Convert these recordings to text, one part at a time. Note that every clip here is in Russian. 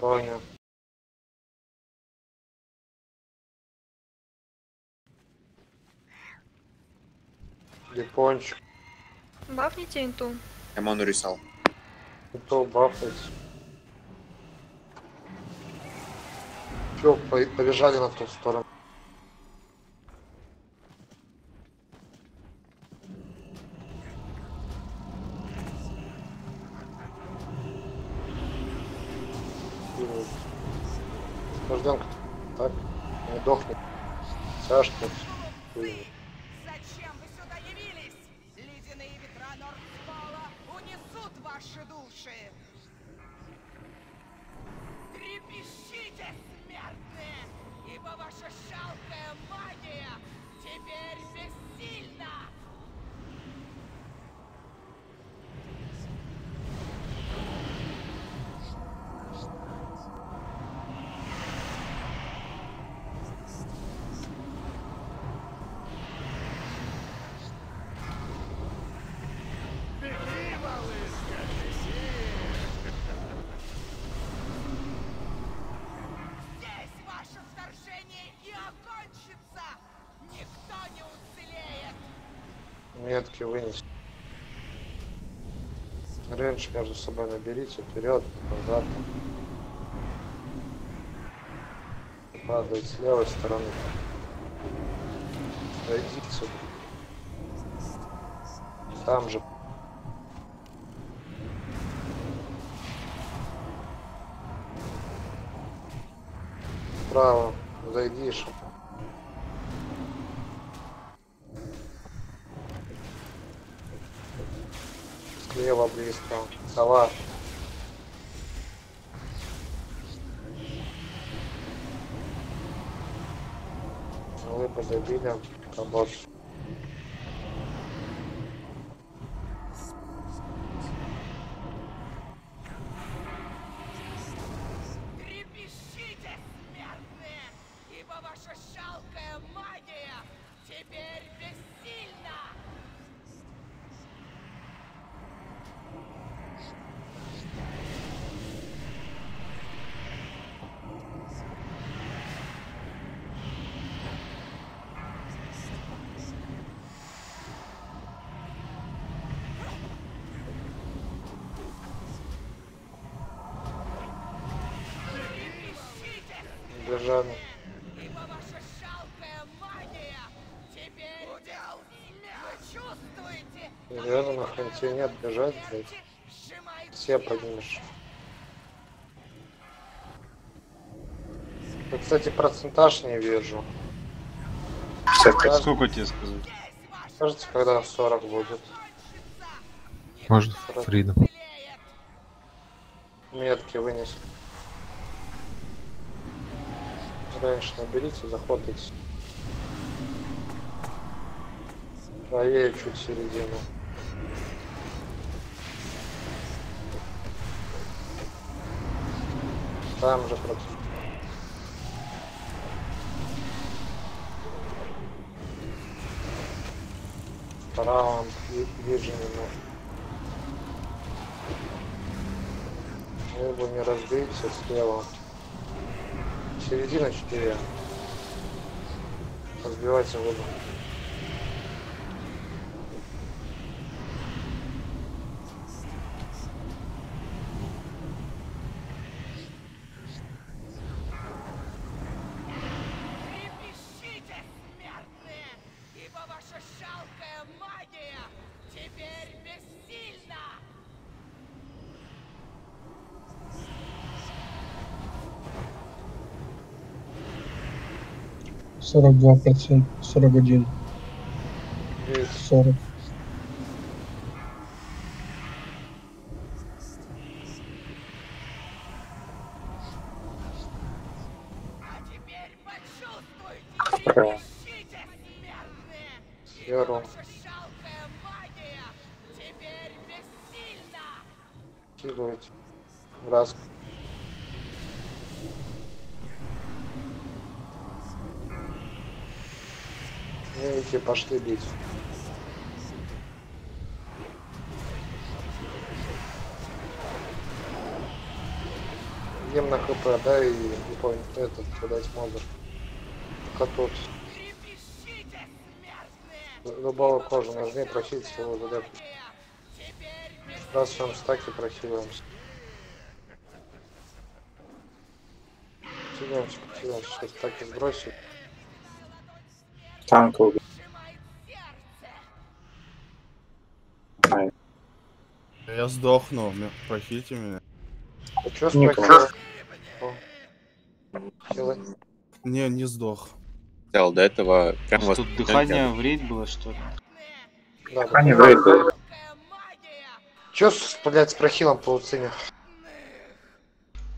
Понял. Япончик. Бафните инту. Я ману рисал. И то бафается. Все, побежали на ту сторону. Рейндж между собой наберите, вперед, назад. Падает с левой стороны. Дойдите сюда. Там же. Вы подобили. Работ. Бежать, блядь. Все поднимешь. Я, кстати, процентаж не вижу. 55. Сколько тебе сказать? Кажется, когда 40 будет. Может, Хорошо. Фрида. Уцелеет! Метки вынес. Раньше наберите, заходите. Правее чуть середину. Там же против. Раунд нужен. Вы его не разбейте слева. Середина 4. Разбивайте воду. 42 процента, 41, 40. Пошли бить. Ем на хп, да, и не помню, этот, подать мозг. Только тут Трепещите, смертные! любого кожу нажми, прохить всего задать. Раз в стаки прохиливаемся. Тянемся, тянемся, сейчас стаки сбросим. Танка убил. Сдохну, прохите меня. А Никого. спросил? Хилы. Не, не сдох. Сделал до этого прям вот... Тут дыхание в рейд было, что ли? Да, А не да. в рейд был. Какая магия! Чё, с, блядь, с прохилом пауцине?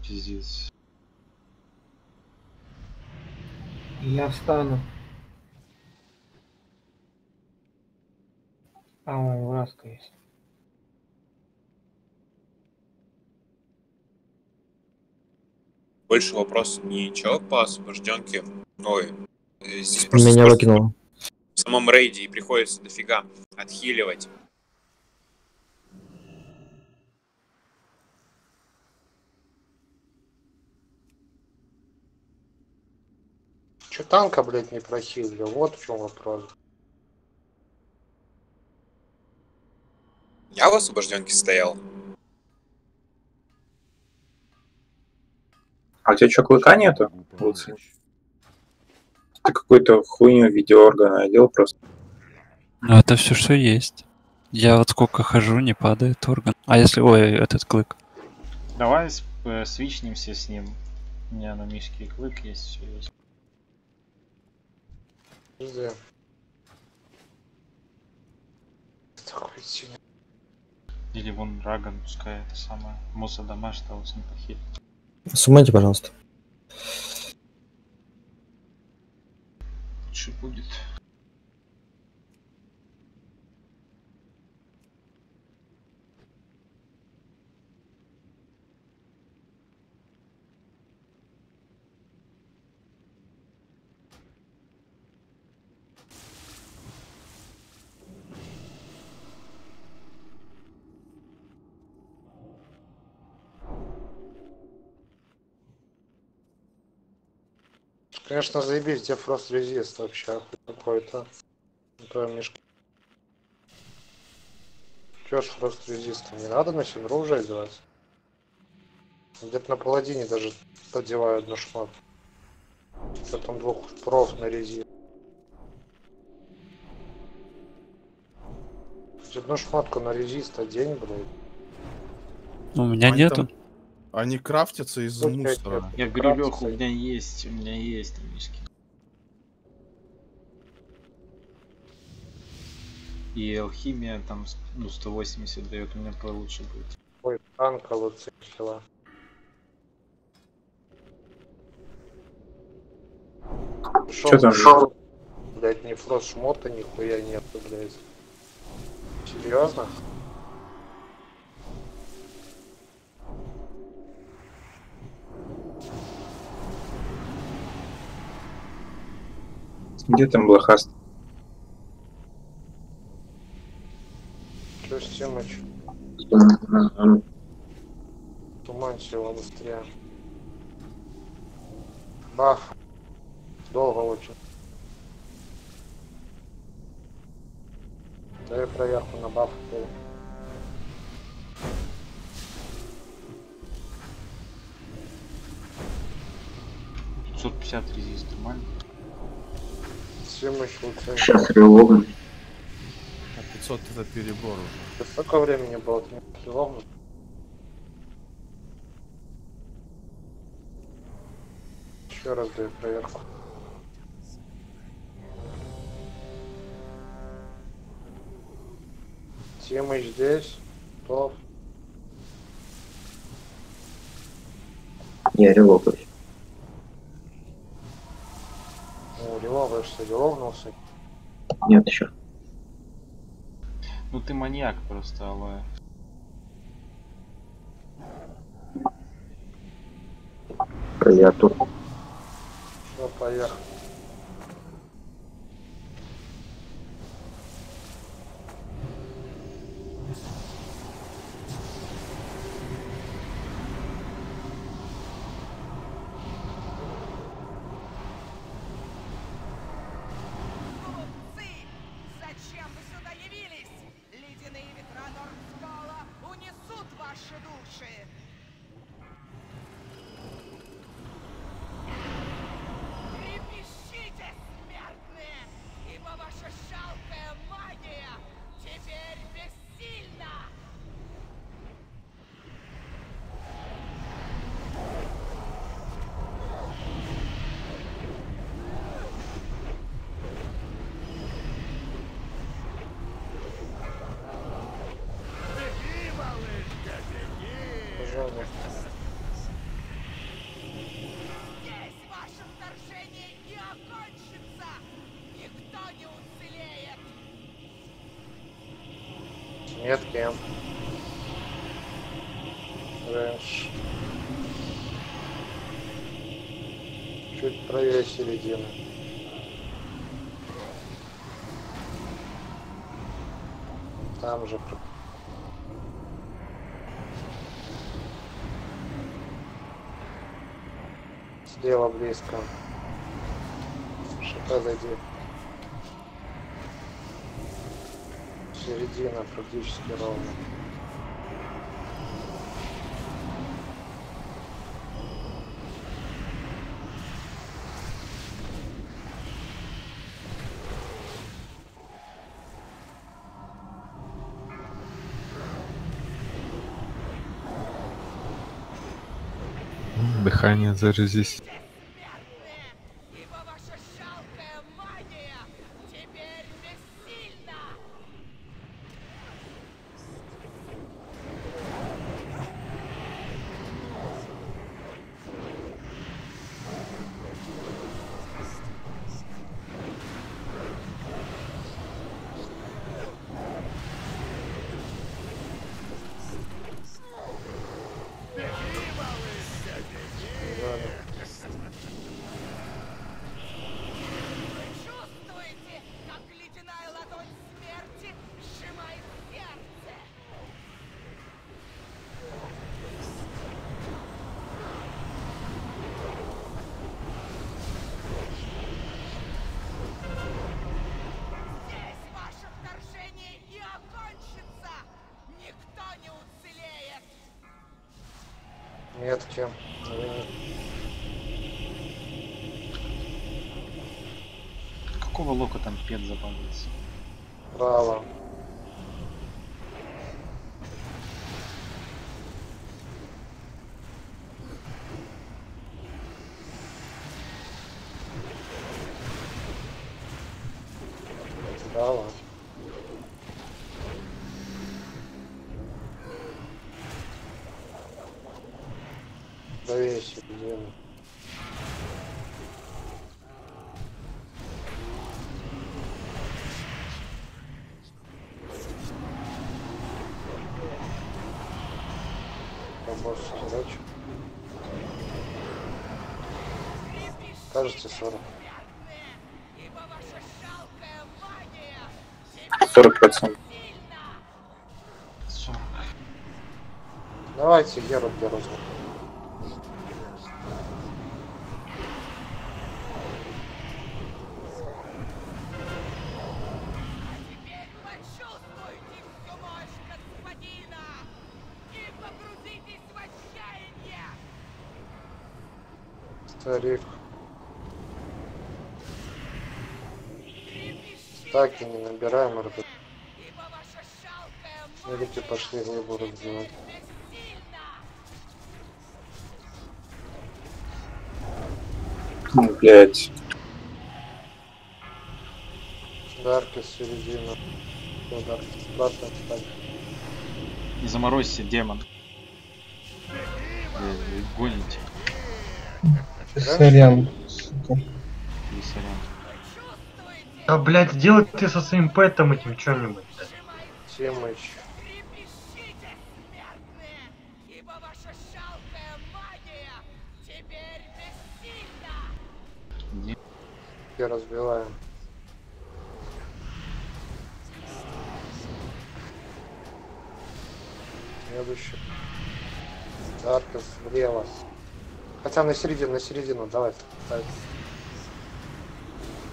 Пиздец. Я встану. А, у Раска есть. Больше вопрос ничего по освобожденке. Ой, э, здесь Меня скорость выкинуло. В самом рейде и приходится дофига отхиливать. Чё танка, блядь, не прохилил? Вот в чем вопрос. Я в освобожденке стоял. А у тебя что, клыка нету? Луций? Ты какую-то хуйню в виде органа одел просто. Ну, это все, что есть. Я вот сколько хожу, не падает орган. А если... Ой, этот клык. Давай с- э, свичнемся с ним. У меня на мишке и клык есть, все есть. Сильный. Или вон Раган, пускай это самое. Муса Дамаш, что вот с ним похит. Сумайте, пожалуйста. Лучше будет. Конечно, заебись, где фрост резист вообще какой-то. На твоем мешке. Чё ж фрост резистом? Не надо на Синру уже одевать? Где-то на паладине даже подеваю одну шмат. Потом двух проф на резист. Одну шматку на резист одень, блядь. У меня Они нету. там- Они крафтятся из-за Вот я мусора. Я гребеху, у меня есть, у меня есть на мишке. И алхимия там ну, 180 дает, у меня получше будет. Ой, танка луци хила. Чё там? Блять, ни фрост шмота, нихуя нету, блять. Серьезно? Где там блохаст? Че с Тимыч? Туман села быстрее. Баф. Долго очень. Дай проверку на баф. был. 550 резист, нормально? Сейчас релоган. А 500 это перебор уже. Сколько времени было? Ты не прилог? Еще раз даю проверку. Тимыч здесь. Топ. Я релоган. Ну, реловаешься, реловнулся. Нет еще. Ну ты маньяк просто, алоэ. Я тут. Все, поехали. Метки. Рэндж. Чуть правее середины. Там же. Слева близко. ШП зайди. Середина практически ровно. Дыхание зарезись. Метки. Вы Какого лока там пет забавится? Право. Право. Правее середины. Побольше задачу. Кажется, 40. Ибо ваша жалкая магия 40%. сильна! 40. Давайте Геру для розыгрыша. Теперь почувствуйте всю мощь господина и погрузитесь в отчаяние! Старик. Трепещите, Так и не набираем Или ты пошли глыбу разбивать. бессильна! Ну, блядь. Дарки середина. Дарки обратно встань. Не заморозься, демон. Вы гоните, Сорян, сука. Да, блядь, сделай ты со своим пэтом этим магия теперь бессильна! Не- Где разбиваем. Следующий. Даркас влево. Хотя на середину, на середину, давай. ставь.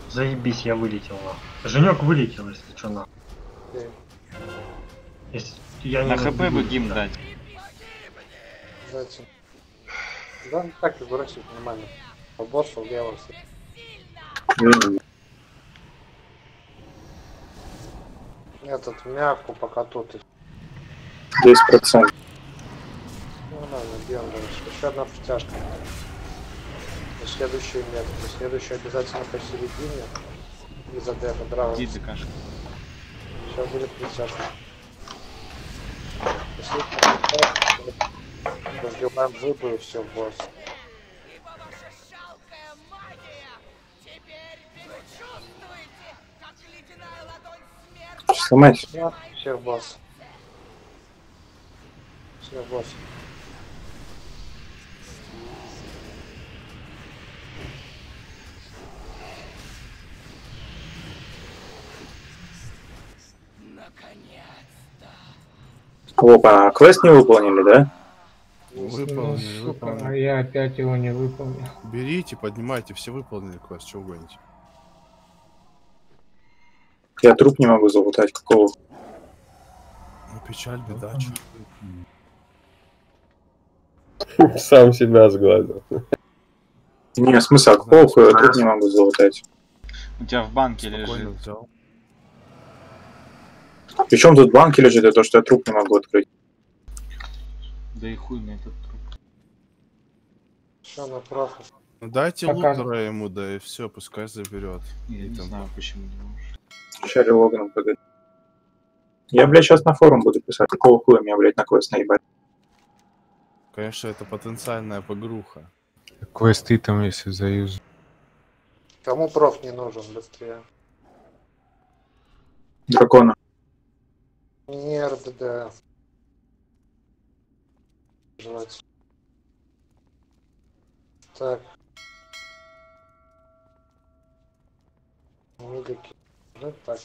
Заебись, я вылетел нахуй. Женек вылетел, если что нахуй. Если я На хп бы гим дать. Дайте. Да, ну так и бросить нормально. По боссу влево все. Этот мягку пока тут. 10%. Ну ладно, бьем дальше. Еще одна притяжка. И следующий метод. И следующий обязательно посередине. Из-за дэна драу. Иди за кашку. Сейчас будет притяжка. Если Разбиваем зубы и все, босс. Ибо ваша жалкая магия теперь вы чувствуете, как ледяная ладонь смерти Сломайся. Нет, все, босс. Согласен. Опа, а квест не выполнили, да? Выполнили, выполнили. я опять его не выполнил. Берите, поднимайте, все выполнили квест, чего гоните? Я труп не могу залутать, какого? Ну, печаль, беда, чё. Сам себя сглазил. Не, смысл, а какого хуя я труп не могу залутать? У тебя в банке лежит. взял. Причем тут в банке лежит, и то, что я труп не могу открыть. Да и хуй на этот труп. Все направо. Ну, дайте Пока- лутера ему, да и все, пускай заберет. Я И не там- знаю, почему не можешь. Шарри Логаном, погоди. Я, блядь, сейчас на форум буду писать. Какого хуя меня, блядь, на квест наебать? Конечно, это потенциальная погруха. Квесты там, если заюз. Кому проф не нужен быстрее? Дракона. Не РДД. Жрать. Так. Милики. Ну так.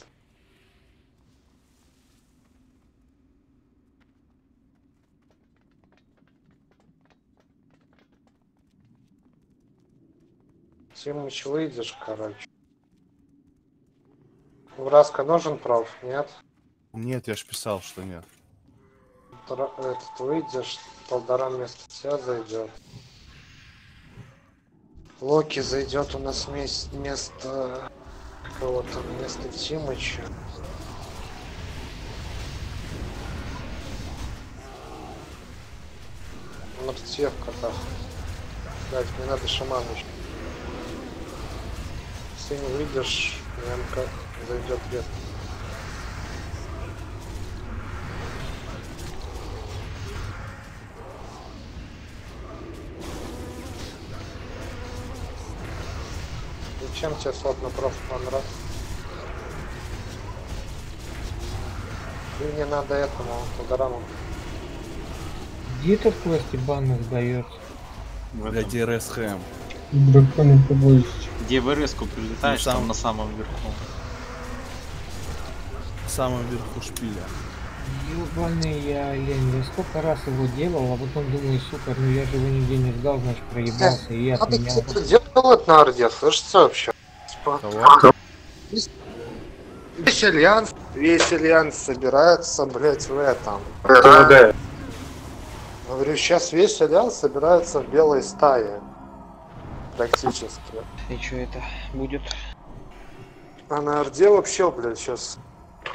Тимыч, выйдешь, короче. Враска нужен проф? Нет? Нет, я ж писал, что нет. Этот выйдешь, полтора вместо тебя зайдет. Локи зайдет у нас вместо кого-то, вместо Тимыча. Мертве в котах. Блять, мне надо шаман еще. Если не выйдешь, МК зайдет без. Зачем тебе слот на проф понравился? Ты не надо этому, Тодораму. Где этот квест ебаный сдается? Для ДРСХМ. Драконы побоище. Где в РС-ку прилетаешь, Ну, сам- там на самом верху. В самом верху шпиля. Ебаный я лень, я сколько раз его делал, а потом думаю, сука, ну я же его нигде не ждал, значит проебался, и я Надо отменял. кто-то делать на Орде, слышите вообще? Типа? Весь альянс, весь альянс собирается, блять, в этом. ТВД. Говорю, сейчас весь альянс собирается в белой стае. Практически. И что это будет? А на Орде вообще, блядь, сейчас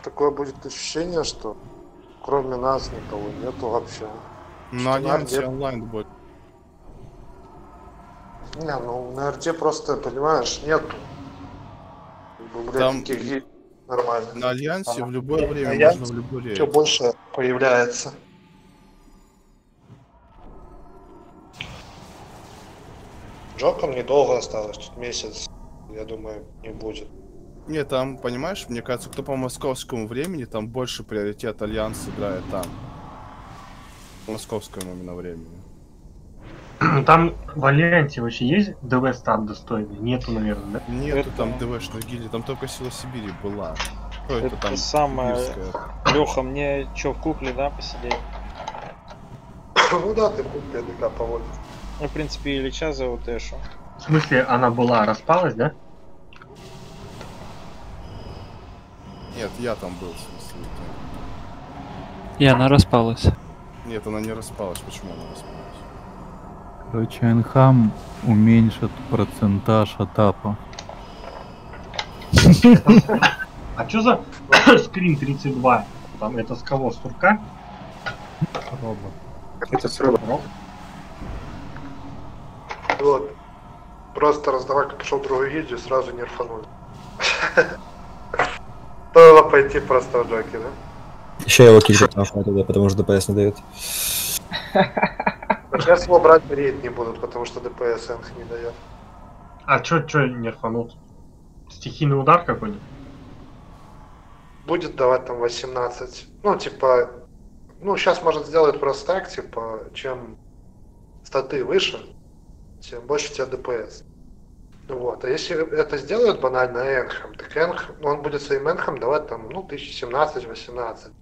такое будет ощущение, что кроме нас никого нету вообще. На Что, Альянсе онлайн будет. Не, ну на Орде просто, понимаешь, нету. Блядь, Там- таких нормально. На Альянсе А, в любое время Альянс можно в любой Все рейд. больше появляется. Джоком недолго осталось, тут месяц, я думаю, не будет. Не, там, понимаешь, мне кажется, кто по московскому времени, там больше приоритет Альянс играет там. По московскому именно времени. Там в Альянсе вообще есть ДВ стат достойный? Нету, наверное, да? Нету Это- там ДВшных гильдий, там только Сила Сибири была. Что это, Это там? самое- Сибирская? Леха, мне что, в кукле, да, посидеть? Ну да, ты купи ДК поводишь. Ну, в принципе, Ильича зовут Эшу. В смысле, она была, распалась, да? Нет, я там был, в смысле. И она распалась. Нет, она не распалась. Почему она распалась? Короче, Энхам уменьшит процентаж атапа. А что за скрин 32? Там это с кого? С турка? Робот. Это срыва. Вот. Просто раздавай, как пришел в другую гильдию, сразу нерфанули. Стоило пойти просто в Джоки, да? Еще его кикнут нахуй туда, потому что ДПС не дает. Сейчас его брать рейд не будут, потому что ДПС энх не дает. А чё, чё нерфанут? Стихийный удар какой-нибудь? Будет давать там 18. Ну, типа, Ну, сейчас, может, сделать просто так, типа, чем статы выше, тем больше у тебя ДПС. Вот. А если это сделают банально Энхам, так Энхам, ну, он будет своим Энхам давать там, ну, 1017-18.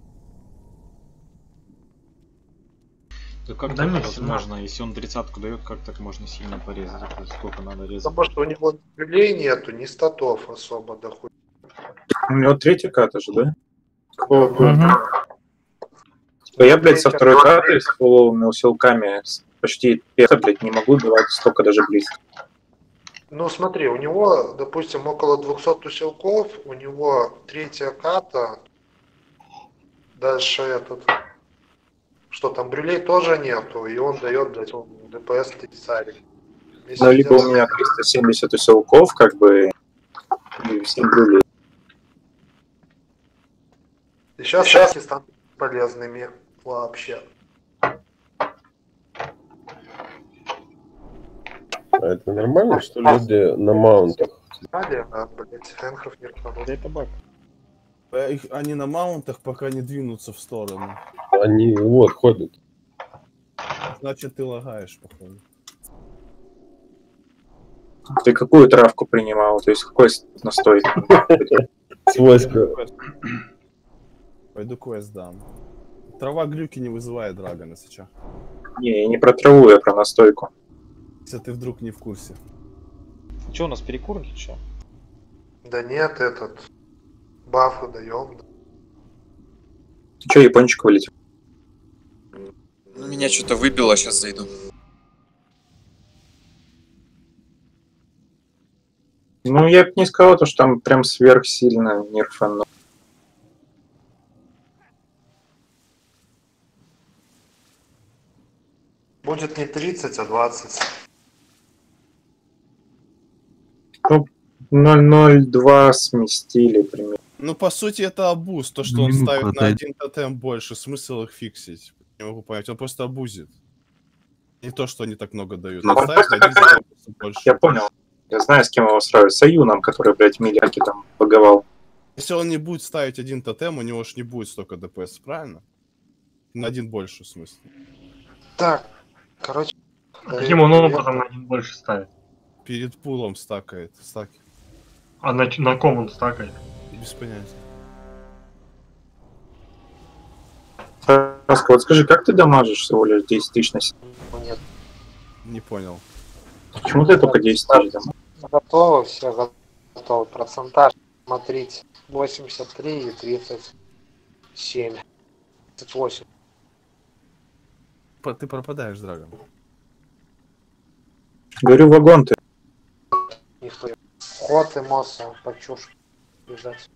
Да как Да так возможно, если он тридцатку дает, как так можно сильно порезать? Это сколько надо резать? Потому что у него люлей нету, ни статов особо дохуя. У него третья карта же, да? Типа я, блядь, со второй карты с фуловыми усилками почти пета, блядь, не могу давать столько даже близко. Ну, смотри, у него, допустим, около 200 усилков, у него третья карта, дальше этот, что там, брюлей тоже нету, и он дает, блядь, ДПС 30. Если Ну, либо у меня 370 усилков, как бы, и 7 блюлей. И сейчас шашки станут полезными вообще. А это нормально, что люди на маунтах? А, блядь, не их- Они на маунтах, пока не двинутся в сторону. Они вот ходят. Значит, ты лагаешь, походу. Ты какую травку принимал? То есть какой настой? Свойство. Пойду квест дам. Трава глюки не вызывает драгона сейчас. Не, я не про траву, я про настойку. Если ты вдруг не в курсе. Че, у нас перекур или что? Да нет, этот, бафы даем. Ты что, япончик вылетел? Ну, Меня что-то выбило, сейчас зайду. Ну, я бы не сказал, то, что там прям сверхсильно нерфано. Будет не 30, а 20. Ну, 0.02 сместили примерно. Ну, по сути, это абуз. То, что Ну, он ставит на отдай. один тотем больше. Смысл их фиксить? Не могу понять. Он просто абузит. Не то, что они так много дают. Ну, Он он ставит на один какой-то- тотем просто больше. Я понял. Я знаю, с кем его сравнивать. С Аюном, который, блядь, миллиарки там боговал. Если он не будет ставить один тотем, у него ж не будет столько ДПС, правильно? На один больше, в смысле. Так, короче. Каким он образом один больше ставит? Перед пулом стакает. Стаки. А на, на ком он стакает? Без понятия. Раска, вот скажи, как ты дамажишь всего лишь 10 тысяч на секунду? Нет, Не понял. Почему ты только 10 тысяч дамажишь? готовы, все готовы. Процентаж, смотрите, 83 и 37. 38. По- Ты пропадаешь, Драгон. Говорю, вагон ты. Не- Ход и Мосса, по чушь бежать.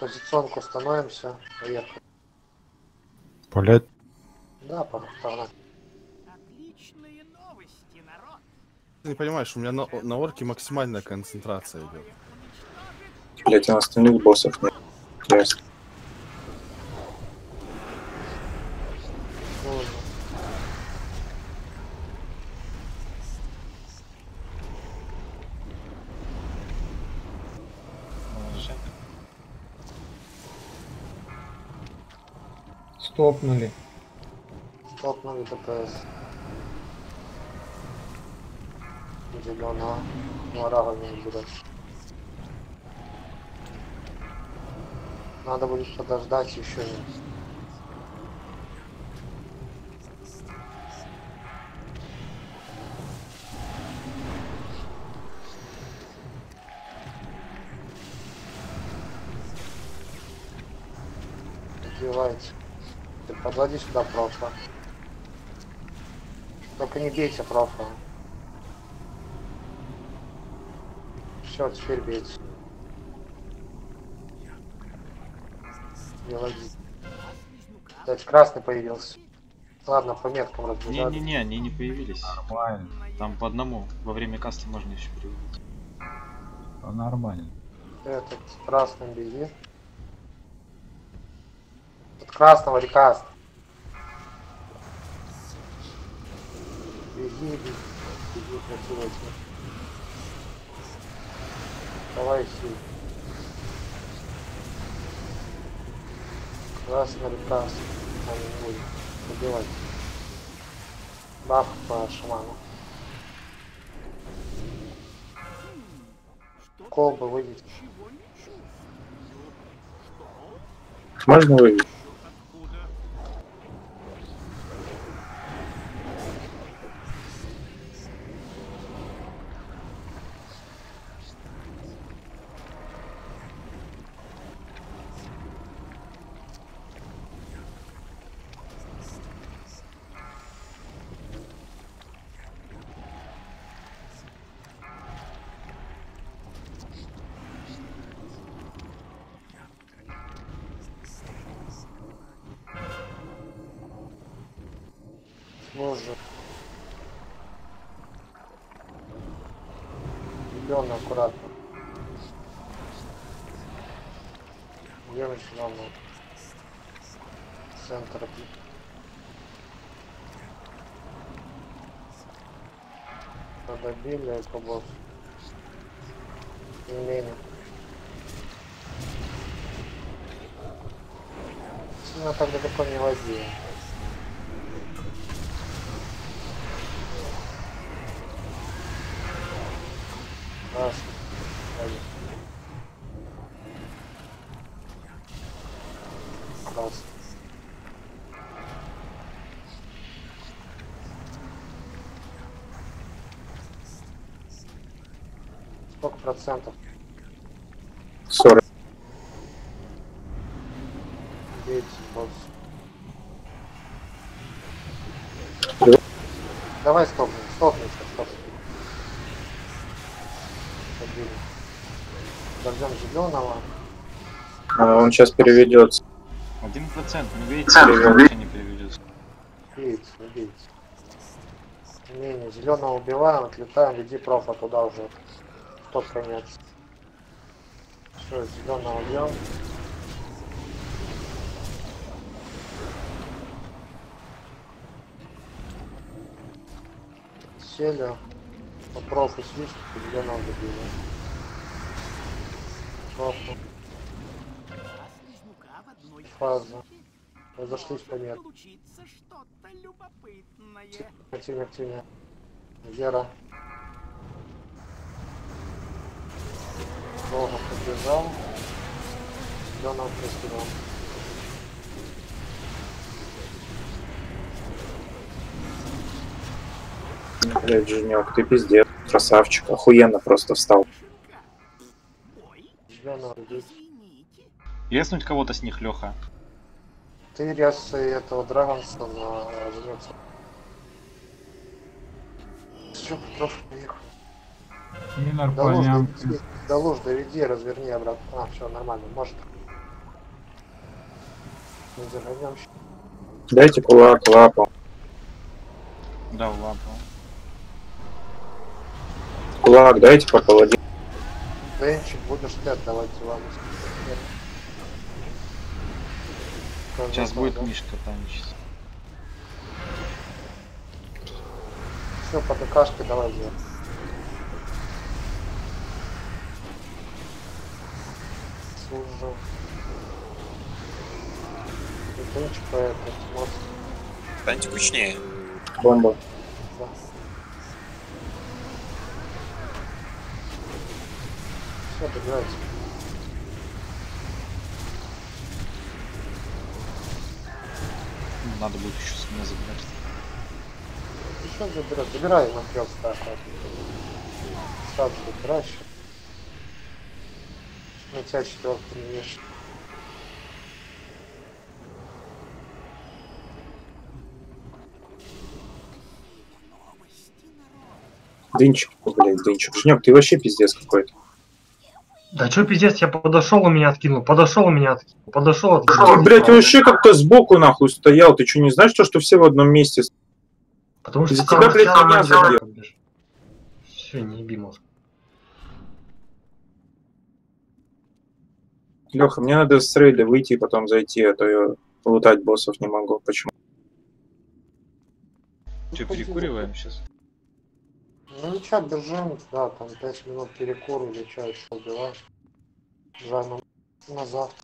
Позиционку становимся, поехали. Палять. Да, погнали. Отличные новости, народ. Ты не понимаешь, у меня на, на орке максимальная концентрация идет. Блять, а остальных боссов нет. Ясно. Нужно. Стопнули. Столкнули ДПС. Зеленого. Варага не будет. Надо будет подождать еще не. Подводи сюда профа. Только не бейте профа. Все, теперь бейте. Не лови. Кстати, красный появился. Ладно, по меткам разбежали. Не-не-не, они не появились. Нормально. Там по одному. Во время каста можно еще переводить. Все нормально. Этот красный беги. От красного рекаст. Красиво идти. Давай сил. Красный рекаст. там будет убивать. Баф по шаману. Колбы выйдите. Можно вывести? Боже. Ребенок аккуратно. Девочка главное. Центр. Добили экобосс. Не менее. Сильно так далеко не води. Раз. Один. Раз. Сколько процентов? 40. Бейте, босс. Да. Давай стопнем, стопнем. Побили. Дождем зеленого. А, Он сейчас переведется. Один процент, не видите, вообще не переведется. Бейте, не бейте. Не-не, зеленого убиваем, отлетаем, веди профа туда уже. В тот конец. Все, зеленого бьем. Сели. По профу свищ, зеленого добили. Профу. Фаза. Разошлись по миру. Активнее, активнее. Вера. Долго побежал. Зеленого прискинул. Блять, Женек, ты пиздец. Красавчик. Охуенно просто встал. Резнуть кого-то с них, Леха. Ты рез этого Драгонсона вернется. Все, Петров поехал. Луж, нормально. доведи, до луж доведи, разверни обратно. А, все, нормально, может. Не загонем. Дайте кулак, лапу. Да, ладно. Кулак дайте по. Денчик, будешь ты отдавать вам. Сейчас будет Мишка танчить. Все, по ДКшке давай делать. Денчик по этот мост. Станьте кучнее. Бомба. Все. Ну, Надо будет еще с меня забирать. Еще забирай, забирай на трех стаках. Сразу забирай еще. На тебя четвертый не вешай. Дынчик, блядь, дынчик. Женек, ты вообще пиздец какой-то. Да чё пиздец, я подошел, у меня откинул, подошел, у меня откинул, подошел, откинул. Ты, блядь, вообще как-то сбоку нахуй стоял. Ты что, не знаешь, то, что все в одном месте? Потому что За тебя, блядь, меня задел. Все, не еби мозг. Леха, мне надо с рейда выйти и потом зайти, а то я полутать боссов не могу. Почему? Че, перекуриваем сейчас? Ну ничего, ну бежим, да, там 5 минут перекур или что еще убиваем. Жаном назад.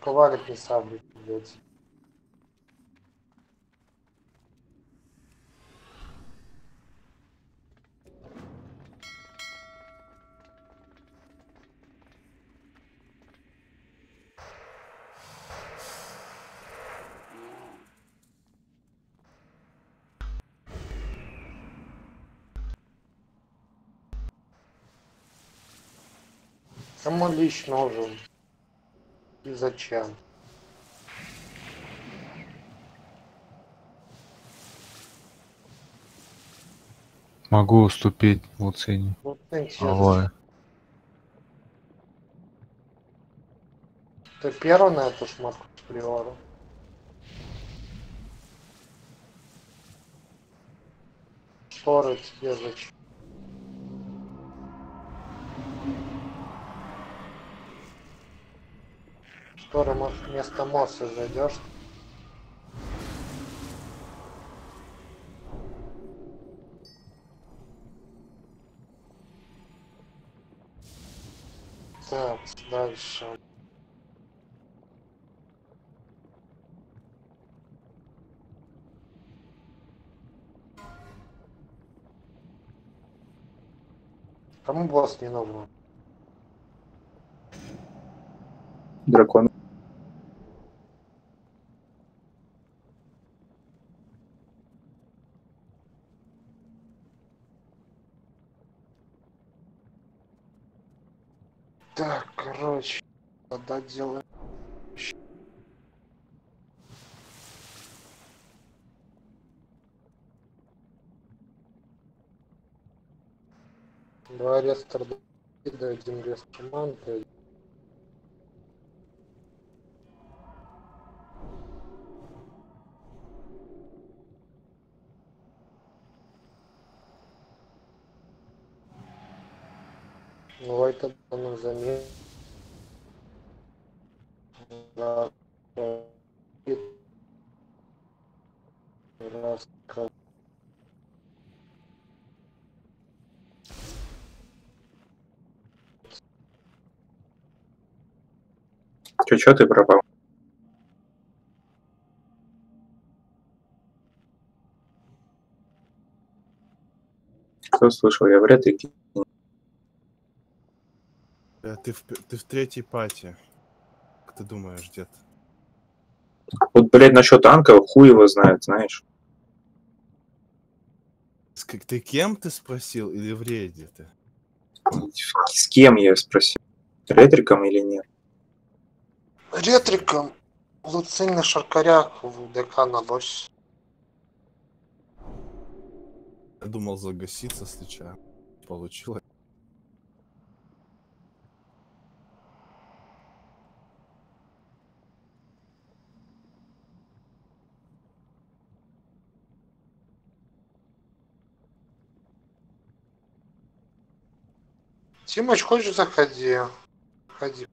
Коварить не сам, блядь. Кому лич нужен? И зачем? Могу уступить Луцине. Ты Ой. Ты первый на эту шмотку с приору? Шторы тебе зачем? Шторы, может, вместо мосса зайдешь? Так, дальше. Кому босс не нужен? Дракон. Так, короче, тогда делаем. Два рестор да один рестор манты. Чё, чё ты пропал? Кто слышал? Я вряд ли. Э, Ты в, ты в третьей пати. Как ты думаешь, дед? Вот, блядь, насчет танка хуй его знает, знаешь. С как- Ты кем ты спросил или в рейде ты? С кем я спросил? Ретриком или нет? Ретриком Луцин на шаркарях в ДК на боссе. Я думал загаситься случайно. Получилось. Тимоч, хочешь заходи? Ходи.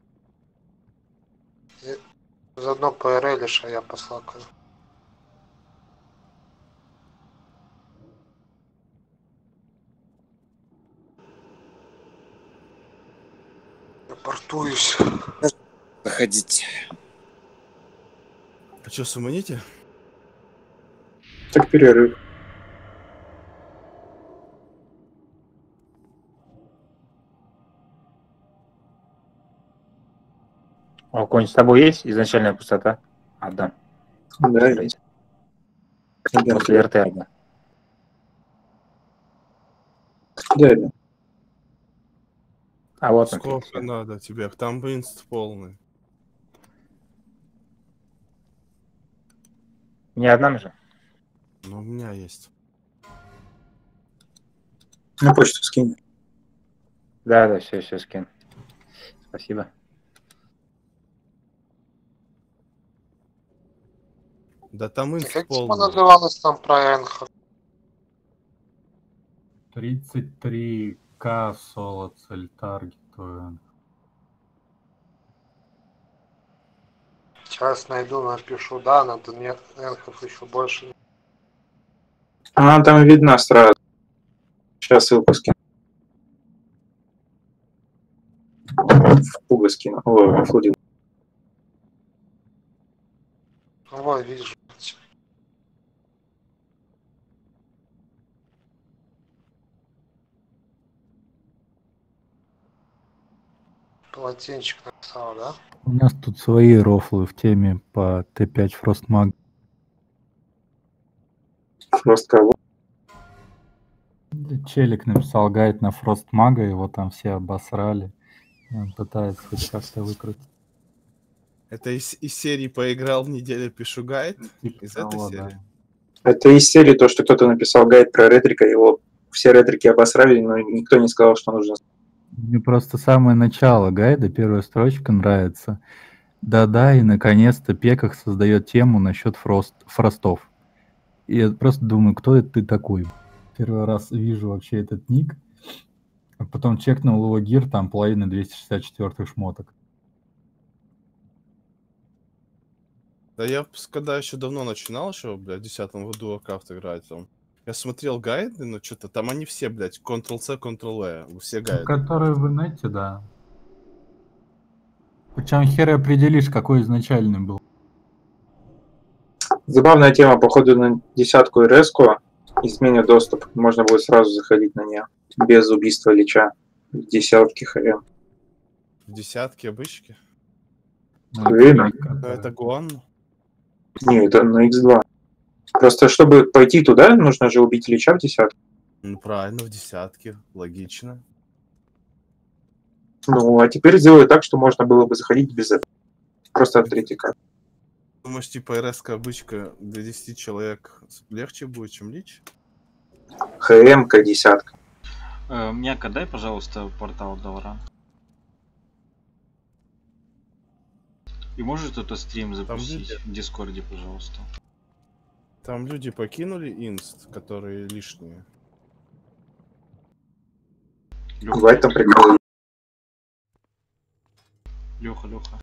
Заодно ПРЛишь, а я послакаю. Рапортуюсь. Заходите. А что, суманите? Так перерыв. А у кого-нибудь с тобой есть изначальная пустота? Отдам. Да, есть. После РТ отдам. Реально. А вот он. Сколько надо тебе? Там инст полный. Не одна же? Ну, у меня есть. На почту скинь. Да, да, все, все, скин. Спасибо. Да там инст Как тема полный. называлась там про Энха? 33к соло цель таргетую. Сейчас найду, напишу. Да, надо мне Энхов еще больше. Она там видна сразу. Сейчас ссылку скину. В пуга скину. О, в флудин. Ой, вижу. Полотенчик написал, да? У нас тут свои рофлы в теме по Т5 Фростмаг. Фрост кого? Челик написал гайд на Фростмага, его там все обосрали. Он пытается хоть как-то выкрутить. Это из, из серии поиграл в неделю, пишу гайд. Из этой того, серии. да. Это из серии то, что кто-то написал гайд про ретрика, его все ретрики обосрали, но никто не сказал, что нужно. Мне просто самое начало гайда, первая строчка нравится. Да-да, и наконец-то Пеках создает тему насчет фрост, фростов. И я просто думаю, кто это ты такой? Первый раз вижу вообще этот ник. А потом чекнул его гир, там половина 264 шмоток. Да я когда еще давно начинал, еще, блядь, в 10 году Warcraft играть там. Я смотрел гайды, но что-то там они все, блядь, Ctrl-C, Ctrl-E, все гайды. Который в инете, да. Причем хер определишь, какой изначальный был. Забавная тема, походу на десятку и резку изменят доступ. Можно будет сразу заходить на нее. Без убийства лича. В десятки хрен. В десятке обычки. Ну, это Гуан. Не, это на X2. Просто чтобы пойти туда, нужно же убить лича в десятку. Ну, правильно, в десятке. Логично. Ну, а теперь сделай так, что можно было бы заходить без этого. Просто от третьей карты. Думаешь, типа РСК обычка для 10 человек легче будет, чем Лич? ХМ-ка десятка. Э, Мяка, дай, пожалуйста, портал Давра. И можешь это стрим запустить в Дискорде, пожалуйста. Там люди покинули инст, которые лишние. Бывает там прикол. Леха, Леха.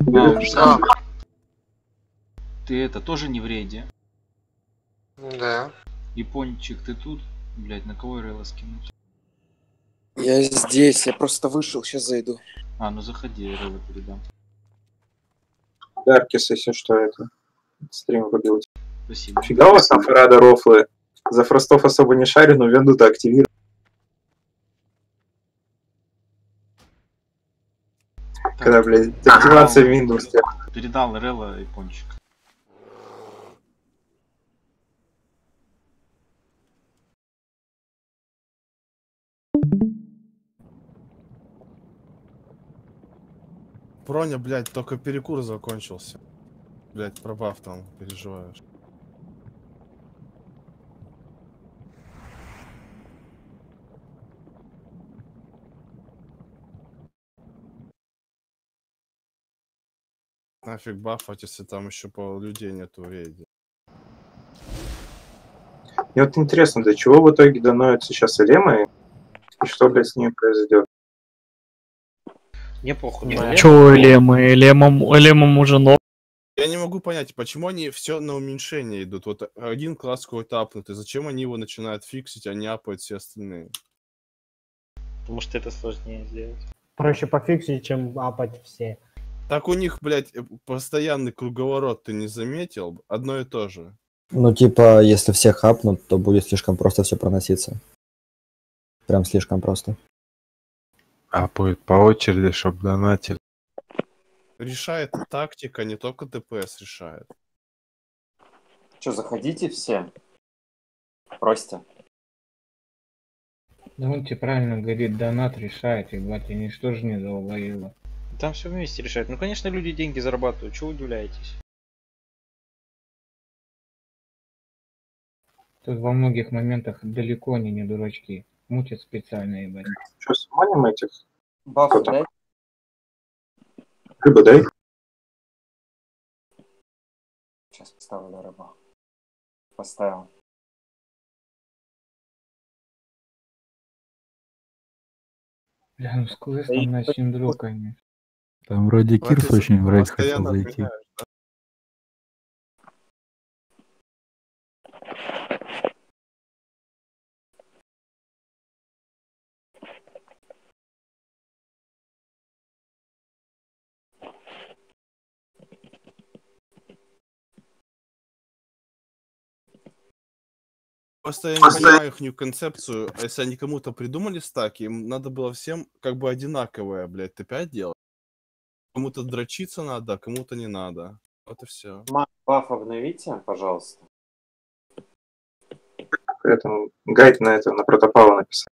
Да. Ты это тоже не в рейде? Да. Япончик, ты тут? Блять, на кого Релла скинуть? Я здесь, я просто вышел, сейчас зайду. А, ну заходи, я Релла передам. Даркис, если что, это. Стрим выбил. Спасибо. Фига у вас там Феррада рофлы. За фростов особо не шарю, но венду-то активирую. Когда, блядь, активация Windows. Передал Релла Япончик. Броня, блядь, только перекур закончился. Блядь, пробав там, переживаешь. Нафиг бафать, если там еще пол людей нету в рейде. Мне вот интересно, до чего в итоге доноются сейчас элемы, и что, блядь, с ними произойдет. Мне похуй. Ну, Чего Элемы? Элемом, Элемом уже норм. Я не могу понять, почему они все на уменьшение идут. Вот один класс какой-то апнутый, зачем они его начинают фиксить, а не апают все остальные? Потому что это сложнее сделать. Проще пофиксить, чем апать все. Так у них, блядь, э, постоянный круговорот, ты не заметил? Одно и то же. Ну, типа, если все хапнут, то будет слишком просто все проноситься. Прям слишком просто. А будет по очереди, чтобы донатили. Решает тактика, не только ДПС решает. Что, заходите все? Бросьте. Да он тебе правильно говорит, донат решает, ебать, они что же не долбоебы. Там все вместе решают. Ну, конечно, люди деньги зарабатывают. Чего удивляетесь? Тут во многих моментах далеко они не дурачки. Мутят специально, ебать. Что, сманим этих? Баф Кто там? дай. Рыба дай. Сейчас поставлю рыба. Поставил. Бля, ну с квестом на синдру, конечно. Там вроде Кирс очень в рейд хотел зайти. Меняешь, да? Просто я не понимаю их концепцию. А если они кому-то придумали стаки, им надо было всем как бы одинаковое, блядь, Т5 делать. Кому-то дрочиться надо, а кому-то не надо. Вот и все. Ма- Баф обновите, пожалуйста. Поэтому гайд на это, на протопала написал.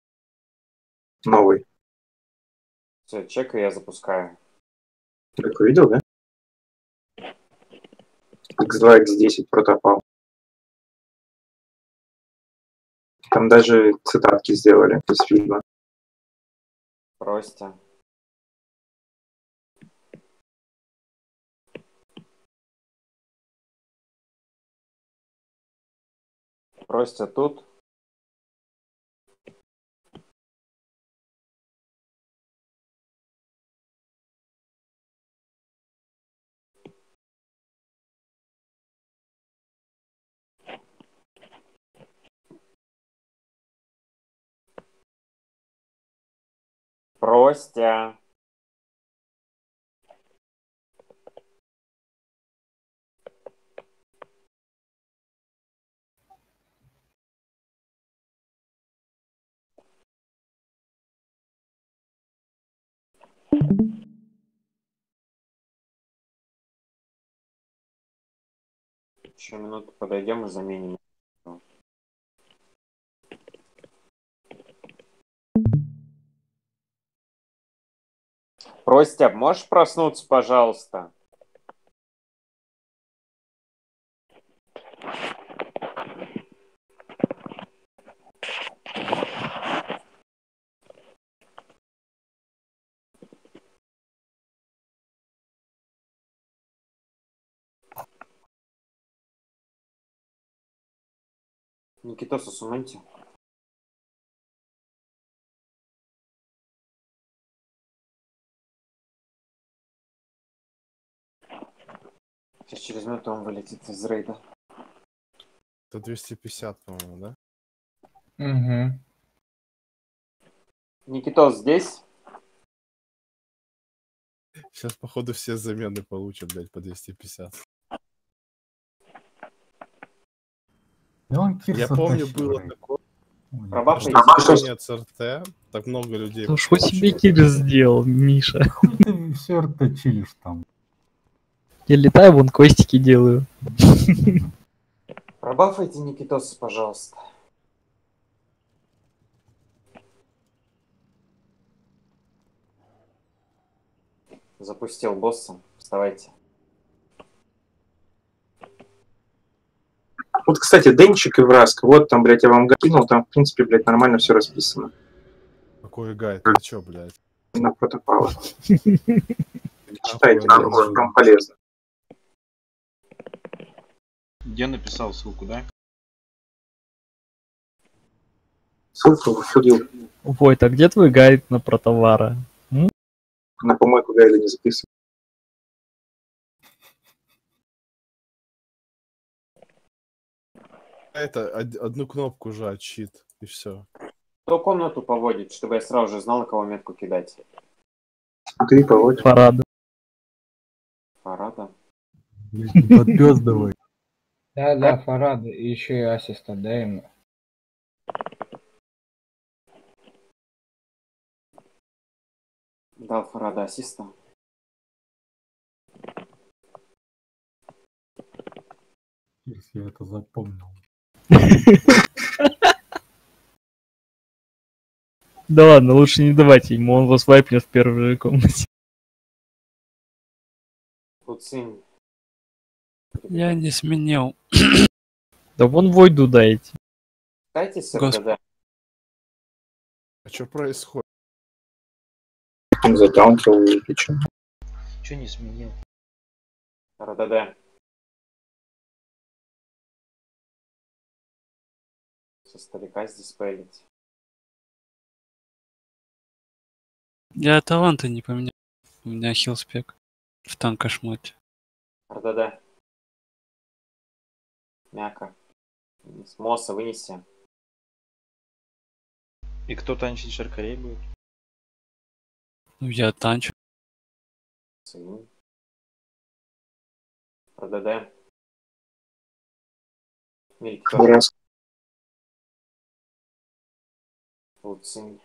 Новый. Все, чекай, я запускаю. Как увидел, да? X2, X10 протопал. Там даже цитатки сделали из фильма. Прости. Прости, тут. Простя. Еще минуту подойдем и заменим. Простя, можешь проснуться, пожалуйста? Никитоса, сумайте. Сейчас через минуту он вылетит из рейда. Это 250, по-моему, да? Угу. Никитос здесь? Сейчас, походу, все замены получат, блядь, по 250. Да он Я помню, было такое. Пробафайте. Разрешение от СРТ, так много людей. Ну что себе Кирис сделал, Миша? Ты все РТ чилишь там. Я летаю, вон костики делаю. Пробафайте Никитоса, пожалуйста. Запустил босса. Вставайте. Вот, кстати, Денчик и Враск, вот там, блядь, я вам кинул, там, в принципе, блядь, нормально все расписано. Какой гайд? Ты чё, блядь? На протопала. Читайте, там, там полезно. Где написал ссылку, да? Ссылку выходил Войт, а где твой гайд на протовара? На помойку гайда не записан. Это од- одну кнопку жать, щит, и все. Кто комнату поводит, чтобы я сразу же знал, на кого метку кидать? Смотри, поводь. Парада. Парада. Подпёс давай. Да, да, Фарад, и еще и ассиста дай ему. Дал Фарада ассиста. Кирс, я это запомнил. Да ладно, лучше не давайте ему, он вас вайпнет в первой же комнате. Луцин. Я не сменил. Да вон Войду дайте. Дайте. РДД. А что происходит? Он затаунтил или что? Че не сменил? РДД. Со старика здесь пэлить. Я таланты не поменял. У меня хилспек в танкошмоте. РДД. Мяка. С Мосса вынести. И кто танчить шаркарей будет? Ну, я танчу. Цинь. РДД. Мельки Луцинь.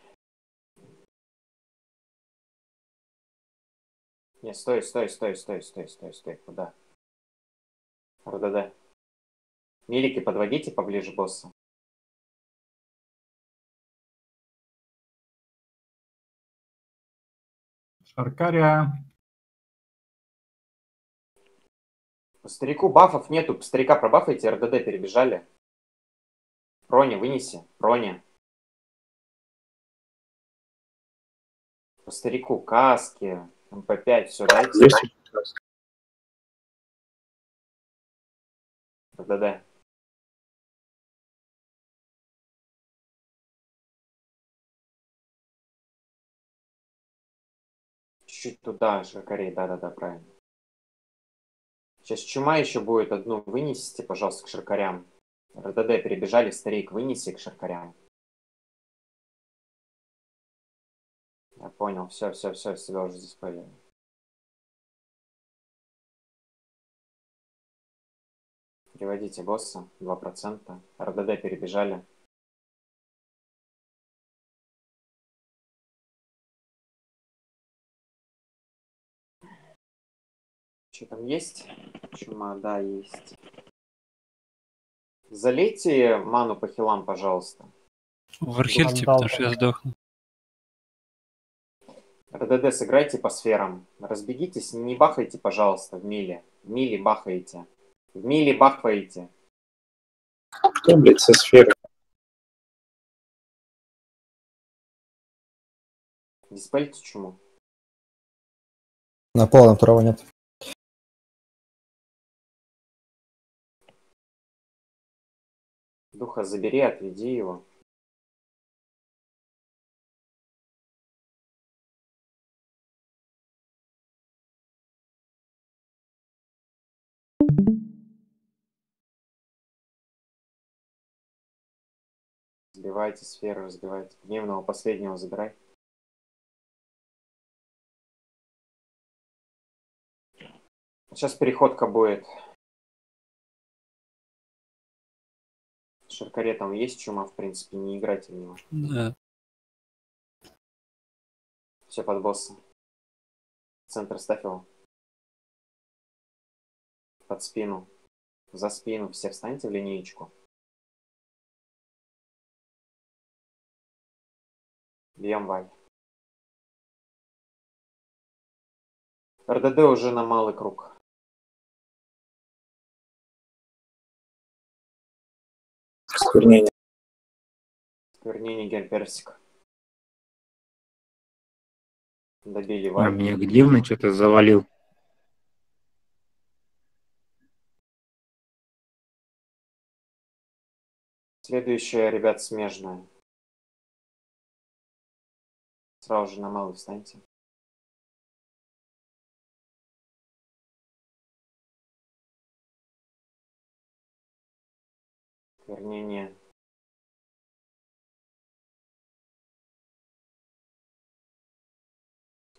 Не, стой, стой, стой, стой, стой, стой, стой. Куда? РДД. Милики подводите поближе босса. Шаркаря. По старику бафов нету. По старика пробафайте, РДД перебежали. Проня, вынеси. Проня. Старику каски, МП5, все дайте. РДД. Чуть-чуть туда, Шаркарей, да-да-да, правильно. Сейчас чума еще будет одну вынесите, пожалуйста, к шаркарям. РДД перебежали, старик, вынеси к шаркарям. Я понял, все, все, все, себя уже заспалили. Переводите босса, 2%. РДД перебежали. Что там есть? Чума, да, есть. Залейте ману по хилам, пожалуйста. В архельте, потому что я сдохну. РДД сыграйте по сферам. Разбегитесь, не бахайте, пожалуйста, в миле. В миле бахаете. В миле бахаете. Кто, блядь, со сферы? Диспельте чуму. На полном второго нет. Духа забери, отведи его. Разбивайте сферы, разбивайте. Гневного последнего забирай. Сейчас переходка будет. Шаркаре там есть чума, в принципе, не играйте в него. Да. Все под босса. Центр ставь его. Под спину. За спину. Все встаньте в линеечку. Бьем валь. РДД уже на малый круг. Сквернение. Сквернение герперсик. Добили А валь. меня гневно что-то завалил. Следующая, ребят, смежная. Сразу же на малый встаньте. Сквернение.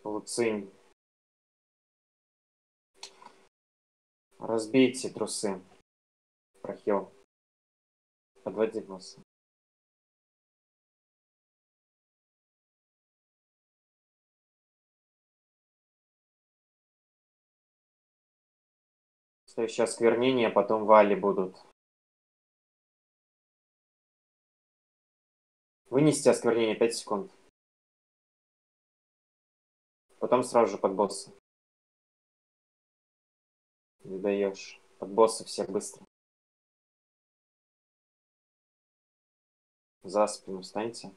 Луцинь. Разбейте трусы. Прохил. Подводи босса. Следующее осквернение, потом вали будут. Вынести осквернение 5 секунд. Потом сразу же под босса. Не даешь. Под босса всех быстро. За спину встаньте.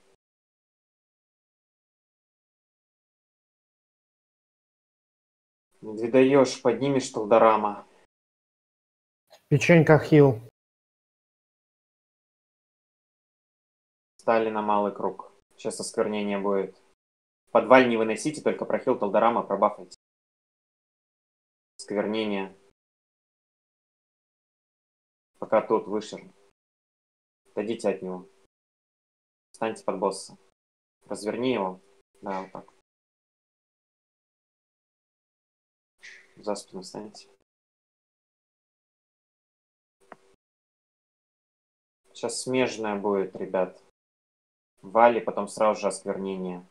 Не даешь, поднимешь Талдорама. Печенька хил. Стали на малый круг. Сейчас осквернение будет. Подваль не выносите, только прохил Талдорама пробафайте. Сквернение. Пока тут выше. Дадите от него. Встаньте под босса. Разверни его. Да, вот так. За спину встаньте. Сейчас смежная будет, ребят. Вали, потом сразу же осквернение.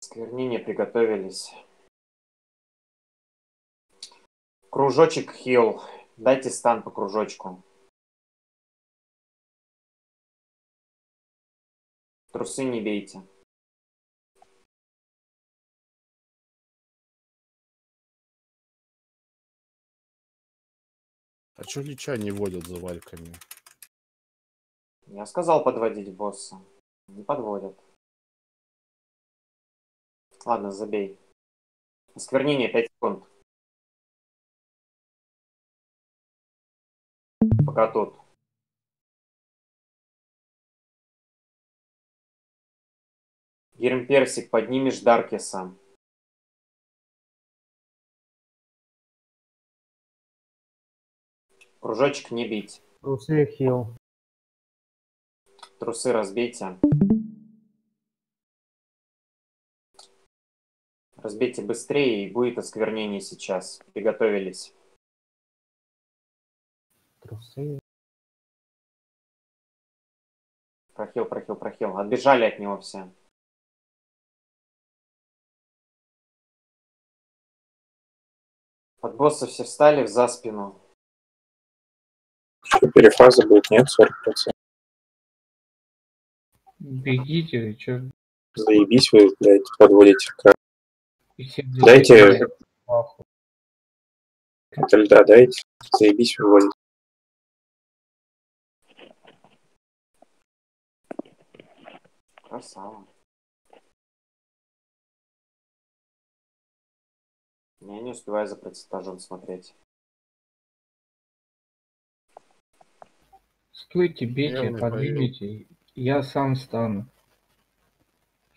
Осквернение приготовились. Кружочек хил. Дайте стан по кружочку. Трусы не бейте. А чё Лича не водят за вальками? Я сказал подводить босса. Не подводят. Ладно, забей. Осквернение 5 секунд. Пока тут. Гермперсик, поднимешь Даркеса. Кружочек не бить. Трусы хил. Трусы разбейте. Разбейте быстрее, и будет осквернение сейчас. Приготовились. Трусы. Прохил, прохил, прохил. Отбежали от него все. Под босса все встали за спину. Что, перефаза будет, нет, 40%. Бегите, чё? Заебись вы, блядь, подводите. Дайте от льда, дайте. Заебись выводить. Красава. Я не успеваю за процентажом смотреть. Стойте, бейте, Я подвигайте. Я сам стану.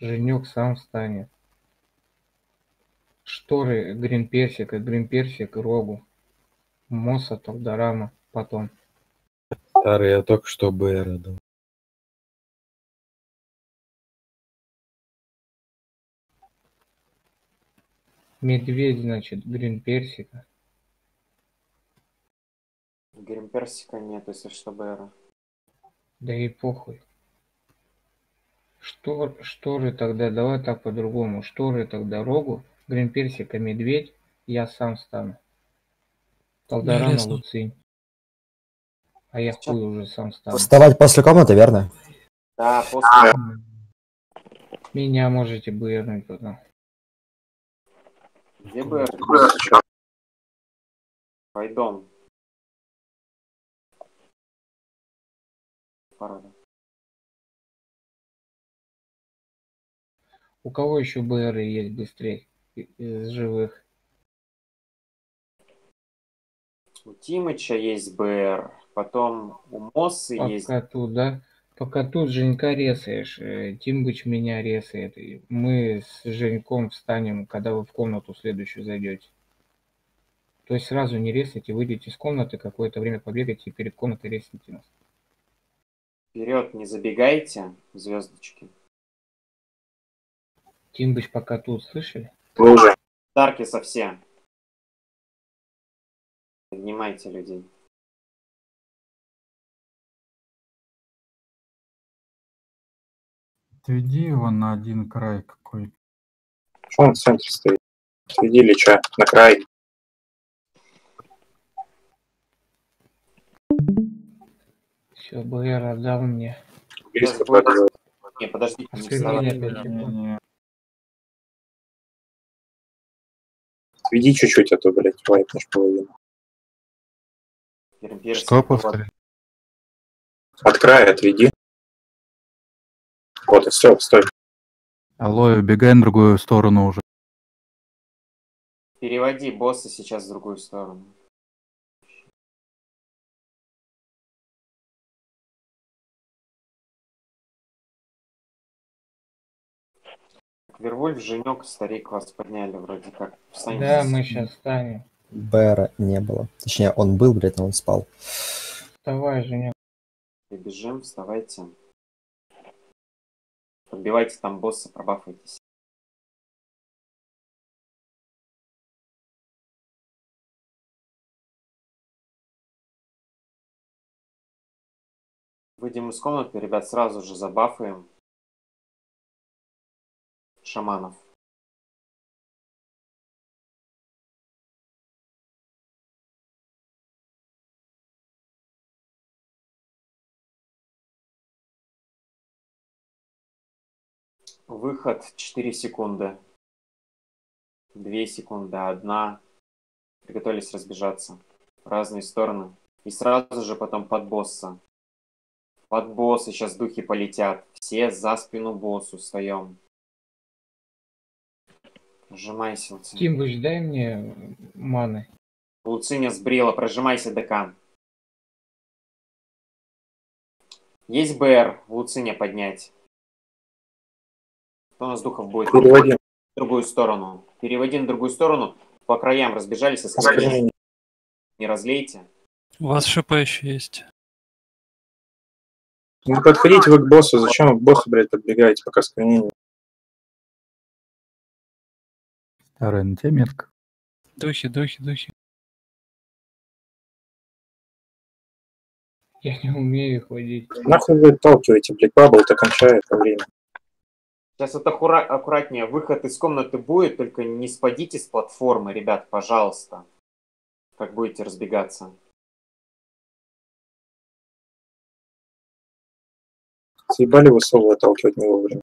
Женек сам станет. Шторы, гринперсик, и гринперсик, и рогу. Моса, Толдорама, потом. Старый, я только что БР дал. Медведь, значит, гринперсика. Гримперсика нет, если что, БР. Да и похуй. Штор, шторы тогда, давай так по-другому. Шторы тогда рогу, гринперсика медведь, я сам стану. Толдорама Ясно. Луцинь. А я хуй уже сам стану. Вставать после комнаты, верно? Да, после... Меня можете бырнуть потом. Где БР? Вайдон. Порода. У кого еще БР есть быстрее из живых? У Тимыча есть БР, потом у Моссы есть... Пока тут, да? Пока тут Женька резаешь, э, Тимбыч меня резает. Мы с Женьком встанем, когда вы в комнату следующую зайдете. То есть сразу не резайте, выйдете из комнаты, какое-то время побегайте и перед комнатой резайте нас. Вперед не забегайте, звездочки. Тимбыч пока тут, слышали? Вы уже. Дарки совсем. Поднимайте людей. Отведи его на один край какой. Что он в центре стоит? Среди Лича, на край. Все, БР отдал мне. Не, подождите, не. Отведи чуть-чуть, а то, блядь, вайпнешь половину. Что повтори? От края отведи. Вот, и все, стой. Алло, убегай на другую сторону уже. Переводи босса сейчас в другую сторону. Вервольф, Женек, Старик вас подняли вроде как. Встанем да, мы сейчас встанем. Бэра не было. Точнее, он был, блядь, но он спал. Вставай, Женек. И бежим, вставайте. Подбивайте там босса, пробафайтесь. Выйдем из комнаты, ребят, сразу же забафаем шаманов. Выход 4 секунды. 2 секунды, 1. Приготовились разбежаться в разные стороны. И сразу же потом под босса. Под босса сейчас духи полетят. Все за спину боссу встаем. Прожимайся, Луциня. Тимбыч, дай мне маны. Луциня сбрила, прожимайся, ДК. Есть БР, Луциня поднять. Кто у нас духов будет? Переводим. В другую сторону. Переводи на другую сторону. По краям разбежались. Оскорбление. Не разлейте. У вас ШП еще есть. Не подходите вы к боссу, зачем вы к боссу, блядь, подбегаете, пока склонение? На тебе метка. Духи, духи, духи. Я не умею их водить. Нахуй вы отталкиваете, блядь, бабл-то кончает по времени. Сейчас вот аккура- аккуратнее. Выход из комнаты будет, только не спадите с платформы, ребят, пожалуйста. Как будете разбегаться. Съебали вы соло отталкивать не вовремя.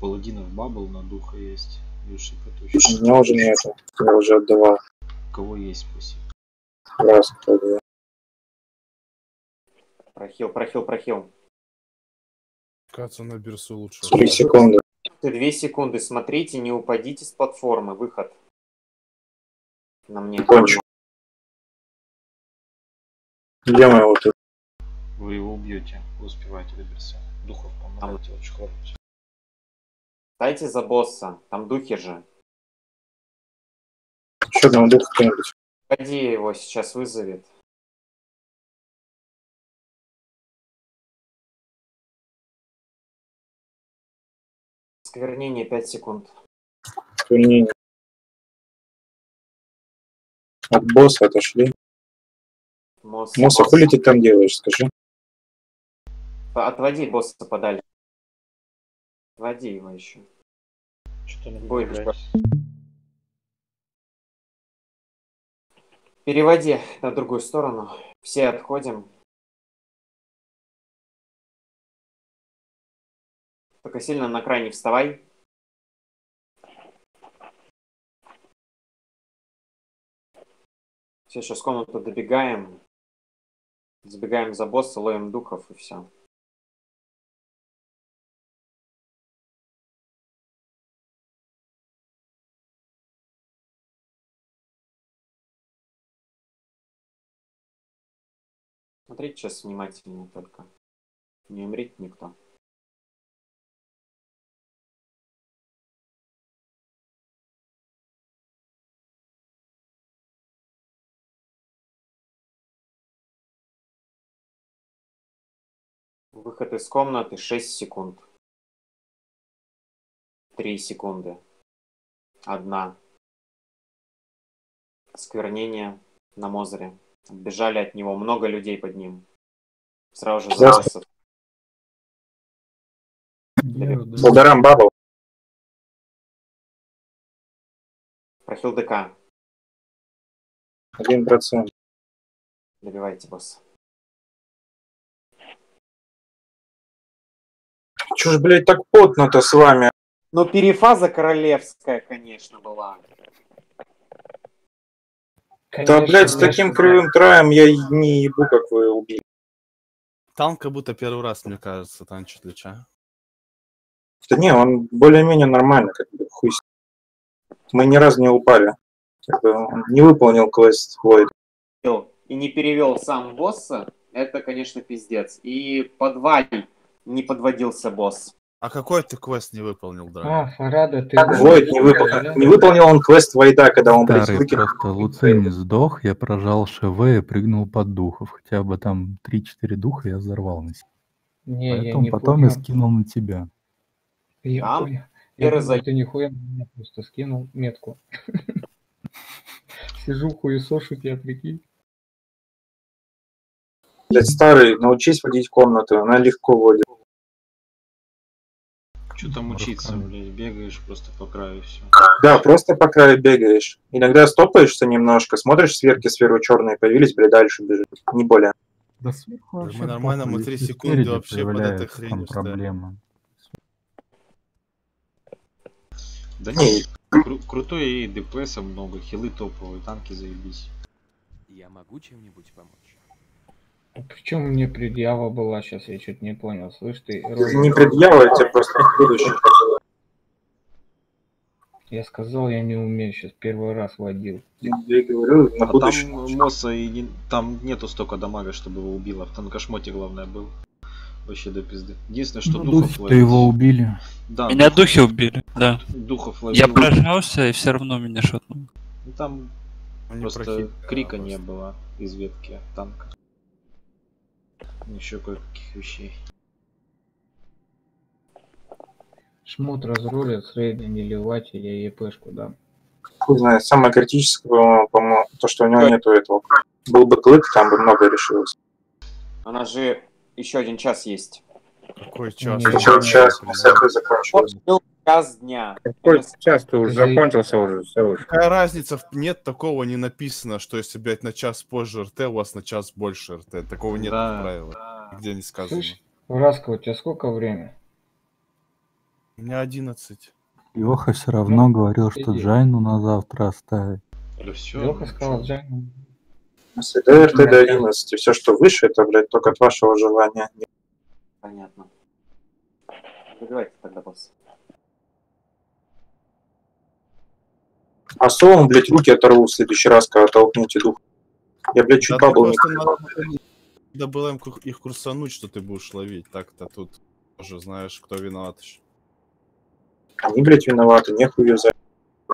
Паладинов бабл на духа есть. И у меня уже нету, я уже отдавал. У кого есть спасибо. Раз, кто две. Прохил, прохил, прохил. Кацу на берсу лучше. Три секунды. Две секунды. Смотрите, не упадите с платформы. Выход. На мне. Кончу. Где мы его тут? Вы его убьете. Вы успеваете добиться. Духов помогаете очень хлопать. Дайте за босса. Там духи же. Еще одного духа кто-нибудь. Ходи его сейчас вызовет. Сквернение 5 секунд. Склонение. От босса отошли. Мосс, Моса, хули ты там делаешь, скажи? Отводи босса подальше. Его еще. Что-то Будет. Переводи на другую сторону. Все отходим. Только сильно на край не вставай. Все, сейчас комнату добегаем. Забегаем за босса, ловим духов и все. Смотрите сейчас внимательнее только. Не умрите никто. Выход из комнаты 6 секунд. 3 секунды. Одна. Сквернение на Мозере. Бежали от него много людей под ним. Сразу же за Да. боссов. Полдарам бабл. Прохил ДК. Один процент. Добивайте босса. Чё ж, блядь, так потно-то с вами? Но перефаза королевская, конечно, была. Да, блядь, с таким кривым траем я не ебу, как вы убили. Там как будто первый раз, мне кажется, танчит Лича. Да не, он более-менее нормально, как бы, хуй с. Мы ни разу не упали. Как бы он не выполнил квест Void. И не перевел сам босса, это, конечно, пиздец. И подваль не подводился босс. А какой ты квест не выполнил, Драг? А, Фарада, ты... Void не, выпол- не выполнил он квест Войда, когда он, блядь, Старый выкинул. просто Луцини сдох, я прожал ШВ и прыгнул под духов. Хотя бы там 3-4 духа я взорвал на себе. Не, я Поэтому не потом я понял. скинул на тебя. Я понял. Я думал, за- ты нихуя на меня просто скинул метку. Сижу хуесошу тебя, прикинь. Блядь, старый, научись водить комнату, она легко водит. Что там учиться, блядь, бегаешь просто по краю все. Да, просто по краю бегаешь. Иногда стопаешься немножко, смотришь, сверки сверху черные появились, блядь, дальше бежишь. Не более. Да сверху Мы вообще нормально, похуй, мы три если секунды спереди вообще под этой хренью проблема. Да не, кру- крутой и ДПС много, хилы топовые, танки заебись. Я могу чем-нибудь помочь? Причем мне предъява была, сейчас я что-то не понял. Слышь ты, не предъява, я тебе просто в будущем я сказал, я не умею, сейчас первый раз водил. Я и говорю, на А будущее. там Мосса и не- там нету столько дамага, чтобы его убило. В танкошмоте главное был. Вообще до пизды. Единственное, что Ну, духов ловить. его убили. Да, Меня духов- духи убили, да. Духов ловил. Я прожался и все равно меня шотнул. Ну, Там Они просто прохи- крика не было из ветки танка. Еще кое-каких вещей. Шмот разрулит, средний не ливать, и я епешку дам. Хуй знает, самое критическое, по-моему, по-моему, то, что у него нету этого. Был бы клык, там бы много решилось. Она же еще один час есть. Какой час? Еще час, всякое закончилось. Час дня. Какой час-то уже закончился уже, все уже. Какая разница? В- Нет такого не написано, что если, блядь, на час позже РТ, у вас на час больше РТ. Такого нет Да, в правилах. Нигде не сказано. Слышь, Раска, у тебя сколько время? У меня 11. Леха все равно говорил, что иди. Джайну на завтра оставить. Да все. Леха сказал, ну, Если до РТ до 11, все, что выше, это, блядь, только от вашего желания. Понятно. Выбивайте тогда, босс. А совом, блядь, руки оторву в следующий раз, когда толкнете дух. Я, блядь, чуть Да бабл не надо, было им их курсануть, что ты будешь ловить. Так-то тут тоже знаешь, кто виноват еще. Они, блядь, виноваты, нехуй вязать.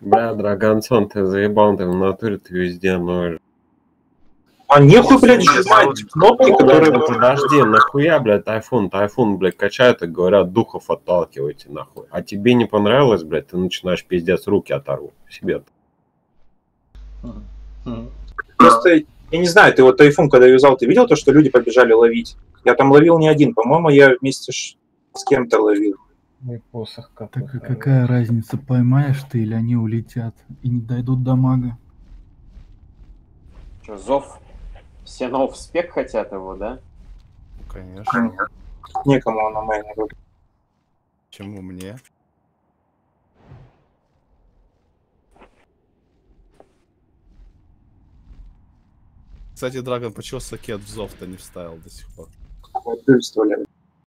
Бля, Драгонсон, ты заебал, ты в натуре ты везде ноешь. А нехуй, блядь, сжимать кнопки, которые... ну подожди, нахуя, блядь, тайфун, тайфун, блядь, качают и говорят, духов отталкивайте, нахуй. А тебе не понравилось, блядь, ты начинаешь пиздец руки оторву себе. Просто, я не знаю, ты вот тайфун, когда юзал, ты видел то, что люди побежали ловить? Я там ловил не один, по-моему, я вместе с кем-то ловил. мой посох как Так а какая разница, поймаешь ты или они улетят и не дойдут до мага? Че, зов? Все на спек хотят его, да? Конечно. Некому он на будет. Чему мне? Кстати, Драгон, почему сакет в зов-то не вставил до сих пор? Отдельствовали.